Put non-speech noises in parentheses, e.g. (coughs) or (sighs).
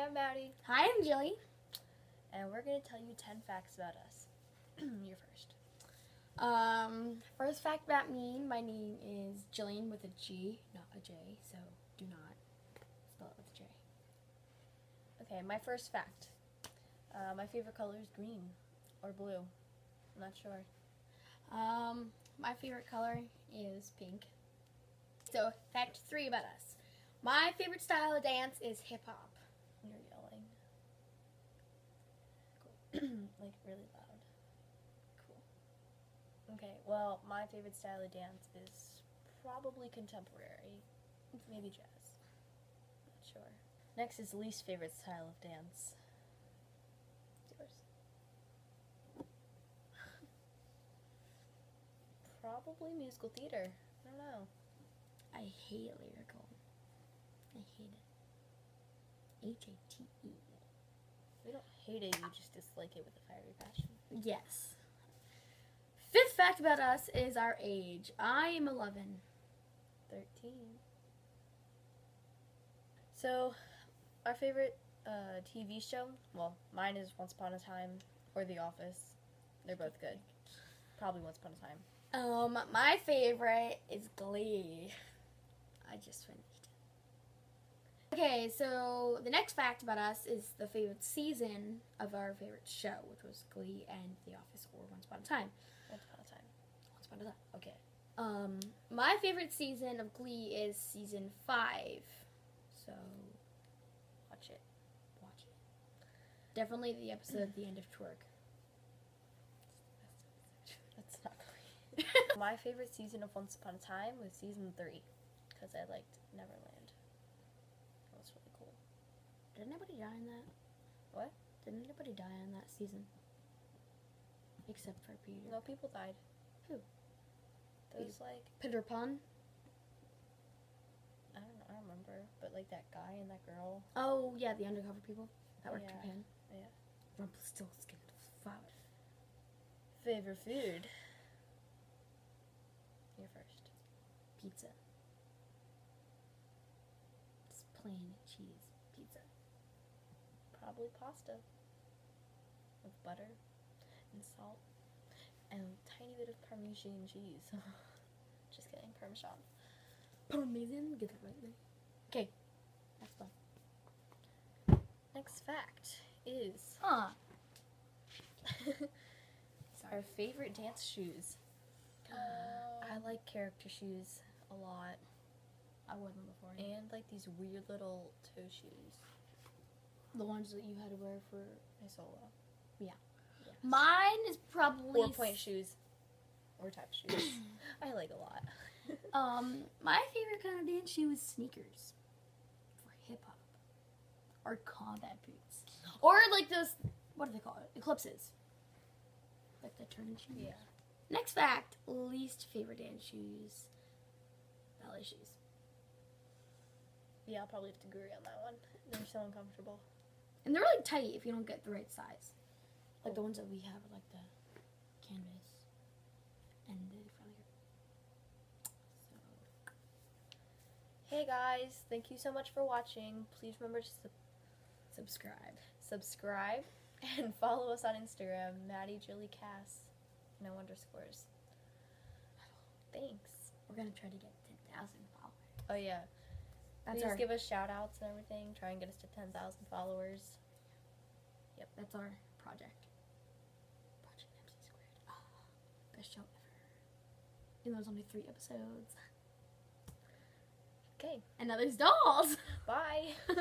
Hi, I'm Maddy, Hi, I'm Gillie. and we're going to tell you 10 facts about us. (clears throat) You're first. Um, first fact about me, my name is Jillian with a G, not a J, so do not spell it with a J. Okay, my first fact. Uh, my favorite color is green or blue. I'm not sure. Um, my favorite color is pink. So, fact three about us. My favorite style of dance is hip hop. You're yelling. (clears throat) like really loud. Cool. Okay, well, my favorite style of dance is probably contemporary. Maybe jazz. Not sure. Next is least favorite style of dance. It's yours. (laughs) probably musical theater. I don't know. I hate lyrical. I hate it. H A T E. Hate it, you just dislike it with a fiery passion. Yes. Fifth fact about us is our age. I am 11. 13. So, our favorite uh, TV show, well, mine is Once Upon a Time or The Office. They're both good. Probably Once Upon a Time. Um, my favorite is Glee. I just finished. Okay, so the next fact about us is the favorite season of our favorite show, which was Glee and The Office or Once Upon a Time. Once Upon a Time. Once Upon a Time. Okay. Um, my favorite season of Glee is season five. So Watch it. watch it. Definitely the episode the end of Twerk. That's not great. (laughs) My favorite season of Once Upon a Time was season 3 because I liked Neverland. That was really cool. Did anybody die in that? What? Did anybody die in that season? Except for Peter. No, people died. Who? Those, like, Peter Pan. I don't know, I don't remember, but like that guy and that girl. Oh yeah, the undercover people that worked Yeah, for Japan. yeah. Rumpelstiltskin. Fuck. Favorite food? You're first. Pizza. Just plain cheese pizza. Probably pasta. With butter and salt and a tiny bit of Parmesan cheese. (laughs) Just kidding, Parmesan. Parmesan. Get it right there. Okay. That's fun. Next fact is ah. (laughs) Huh. our favorite dance shoes. Oh. I like character shoes a lot, I wore them before. and like these weird little toe shoes. The ones that you had to wear for. a solo. Yeah. Yes. Mine is probably. Four pointe shoes. Or type shoes. (coughs) I like a lot. (laughs) Um, my favorite kind of dance shoe is sneakers for hip hop or combat boots or like those what do they call it? Eclipses, like the turning shoes. yeah. Next fact: least favorite dance shoes, ballet shoes. Yeah, I'll probably have to agree on that one. They're so uncomfortable. And they're really tight if you don't get the right size, like the ones that we have, like the canvas and the front here. So Hey guys, thank you so much for watching. Please remember to sub- subscribe. subscribe and (laughs) follow us on Instagram, Maddy Julie Cass, no underscores. (sighs) Thanks. We're gonna try to get ten thousand followers. Oh yeah, That's please our give us shout outs and everything. Try and get us to 10,000 followers. Yep, that's our project. Project MC squared. Ah, (gasps) best show ever. Though there's only three episodes. Okay, And now there's dolls. bye. (laughs)